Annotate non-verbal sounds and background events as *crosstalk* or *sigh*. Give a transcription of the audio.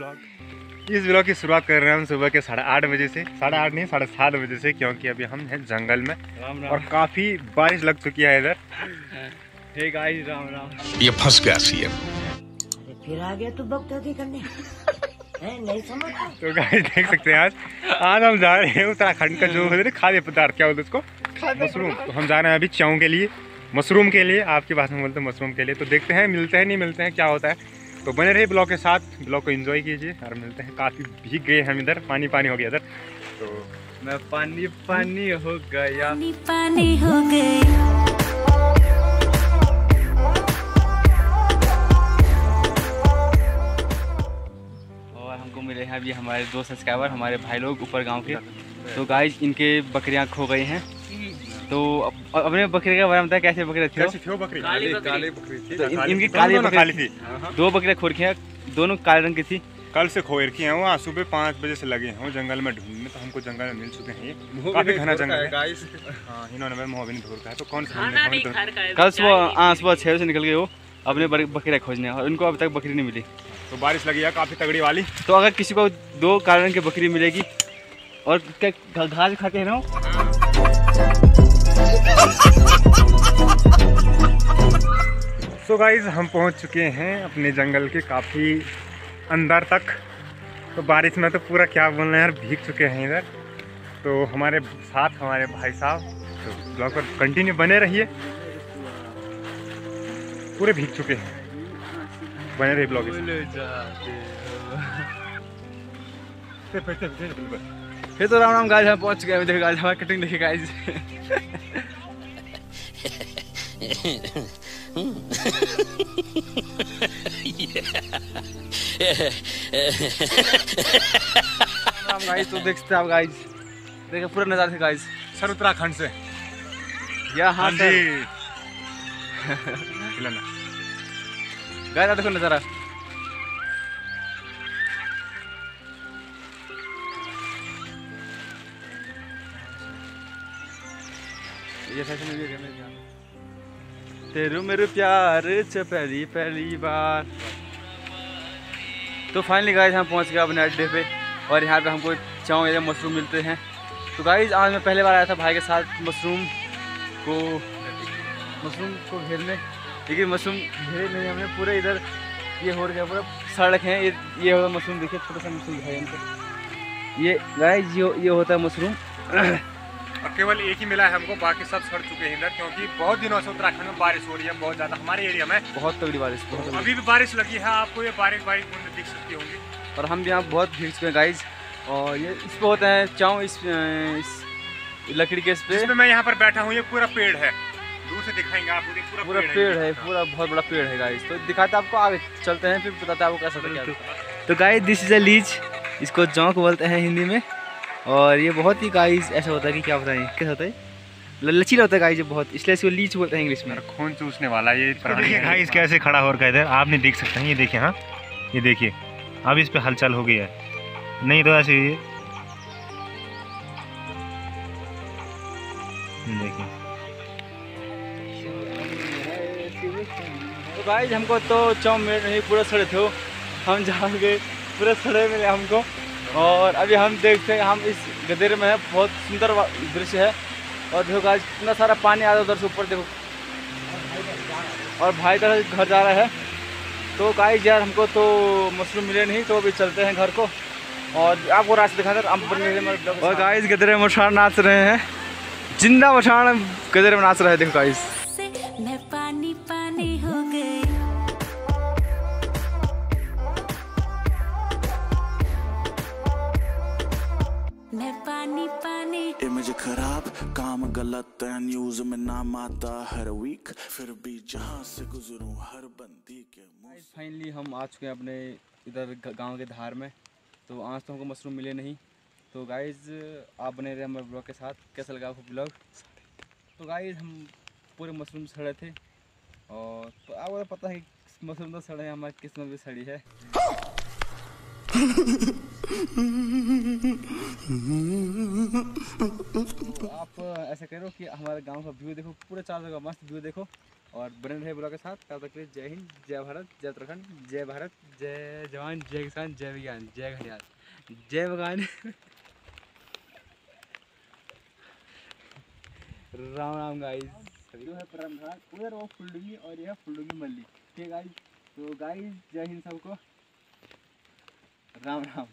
राम हाँ। राम राम। और काफ़ी बारिश लग चुकी है इधर। Hey guys Ram Ram. ये फंस गया सीएम अरे फिर आ गया तू बकचोदी करने। हैं नहीं समझता तो गाइज़ देख सकते हैं आज। आज हम जा रहे हैं उत्तराखंड का जो है खाद्य पदार्थ क्या बोलते उसको? मशरूम। तो हम जा रहे हैं अभी चाऊ के लिए मशरूम के लिए आपकी भाषा में बोलते हैं मशरूम के लिए। तो देखते हैं मिलते हैं नहीं मिलते हैं क्या होता है। तो बने रहिए ब्लॉग के साथ। ब्लॉग को एंजॉय कीजिए और मिलते हैं। काफ़ी भीग गए हम इधर। पानी पानी हो गया इधर। तो मैं पानी पानी हो गया। पानी पानी हो गई और हमको मिले हैं अभी हमारे दो सब्सक्राइबर हमारे भाई लोग ऊपर गाँव के। तो गाइस इनके बकरियाँ खो गई हैं। तो अपने बकरे का बारे में बताया कैसे बकरे थे कैसी थी वो बकरी? काली काली बकरी। थी। तो इनकी काली बकरी- काली थी। दो बकरियाँ खोर की हैं दोनों काले रंग की थी। कल से खोएर की हैं वो सुबह पाँच बजे से लगे हैं वो जंगल में ढूँढने तो हमको जंगल में मिल चुके हैं ये। काफ़ी घना जंगल है हाँ। इन्होंने भाई मोह भी धोर का है तो कौन सा तो- कल सुबह हाँ सुबह छः बजे से निकल गए वो अपने बकरियाँ खोजने और उनको अभी तक बकरी नहीं मिली। तो बारिश लगी है काफ़ी तगड़ी वाली। तो अगर किसी को दो काले रंग की बकरी मिलेगी और क्या घास खाते हैं ना? सो गाइज़ हम पहुँच चुके हैं अपने जंगल के काफ़ी अंदर तक। तो बारिश में तो पूरा क्या बोल रहे हैं यार भीग चुके हैं इधर। तो हमारे साथ हमारे भाई साहब तो ब्लॉग पर कंटिन्यू बने रहिए। पूरे भीग चुके हैं। बने रहिए ब्लॉग फिर तो राम राम गाइस हम पहुँच गए। देखो गाइस हमारी कटिंग देखिए गाइस। राम गाइस तो देखते आप गाइस। देखो पूरा नज़ारा से गाइस। सर उत्तराखंड से। या हाँ जी। *laughs* सर गाइस देखो नज़ारा। तेरू मेरे प्यार च पहली पहली बार। तो फाइनली गाइस हम पहुँच गए अपने अड्डे पे और यहाँ पे हमको चाव या मशरूम मिलते हैं। तो गाइस आज मैं पहले बार आया था भाई के साथ मशरूम को मशरूम को घेरने। लेकिन मशरूम घेरे नहीं, हमने पूरे इधर ये हो गया पूरा सड़क है। ये ये होता मशरूम, देखिए, छोटा सा मशरूम दिखाई हमको। ये गाइस ये ये होता है मशरूम। *clears throat* और केवल एक ही मिला है हमको बाकी सब सड़ चुके हैं इधर क्योंकि बहुत दिनों से उत्तराखंड में बारिश हो रही है बहुत ज़्यादा। हमारे एरिया में बहुत तगड़ी बारिश बहुत अभी भी बारिश लगी है आपको ये बारीक बारीक बूंदें दिख सकती होंगी। और हम भी यहाँ बहुत भीग चुके हैं गाइस और ये इस पे होता है चाव इस, इस लकड़ी के इस पे। मैं यहाँ पर बैठा हूँ ये पूरा पेड़ है। दूर से दिखाएँगे आपको पूरा पूरा पेड़ है पूरा बहुत बड़ा पेड़ है गाइस तो दिखाते आपको आगे चलते हैं फिर बताते हैं आपको कैसा तो guys this is a leech इसको जौंक बोलते हैं हिंदी में। और ये बहुत ही गाइस ऐसा होता है कि क्या बताएँ कैसा होता है? लचीला होता है गाइस ये बहुत इसलिए इसको लीच बोलते हैं इंग्लिश में। खून चूसने वाला ये देखिए गाइस कैसे खड़ा हो रखा है इधर आप नहीं देख सकते हैं ये देखिए हाँ? ये देखिए अब इस पर हलचल हो गई है। नहीं तो ऐसे ये देखिए। तो गाइस हमको तो चौ मिनट नहीं पूरा सड़े थे हम जहाँ गए पूरे सड़े मिले हमको। और अभी हम देखते हैं हम इस गदेरे में है बहुत सुंदर दृश्य है। और देखो गाइस इतना सारा पानी आ रहा है उधर से ऊपर देखो। और भाई तरह घर जा रहा है। तो गाइस यार हमको तो मशरूम मिले नहीं तो अभी चलते हैं घर को। और आपको रास्ते दिखाते हैं हम बने और गाइस गदरे में मछाड़ नाच रहे हैं। ज़िंदा मछाड़ गदरे में नाच रहे हैं देखो गाइस। मैं पानी पानी। इमेज खराब काम गलत है न्यूज़ में नाम आता हर वीक फिर भी जहाँ से गुजरूं हर बंदी के मुँह फाइनली हम आ चुके हैं अपने इधर गाँव के धार में। तो आज तो हमको मशरूम मिले नहीं। तो गाइज़ आप बने रहे हमारे ब्लॉग के साथ। कैसा लगा आपको ब्लॉग तो गाइज़ हम पूरे मशरूम सड़े थे। और तो आपको तो पता है मशरूम तो सड़े हैं हमारी किस्मत भी सड़ी है। *laughs* कि हमारे गाँव का व्यू देखो, पूरे चार जगह मस्त व्यू देखो। और बने रहे ब्लॉग के साथ। तब तक के लिए जय हिंद, जय भारत, जय उत्तराखंड, जय भारत, जय जवान, जय किसान, जय विज्ञान, जय घड़ियाल, जय भगवान राम राम गाइस जो है परम घाट उधर वो फुलडुंगी और यह फुलडुंगी मल्ली। ठीक है गाइस तो गाइस जय हिंद सबको। राम राम।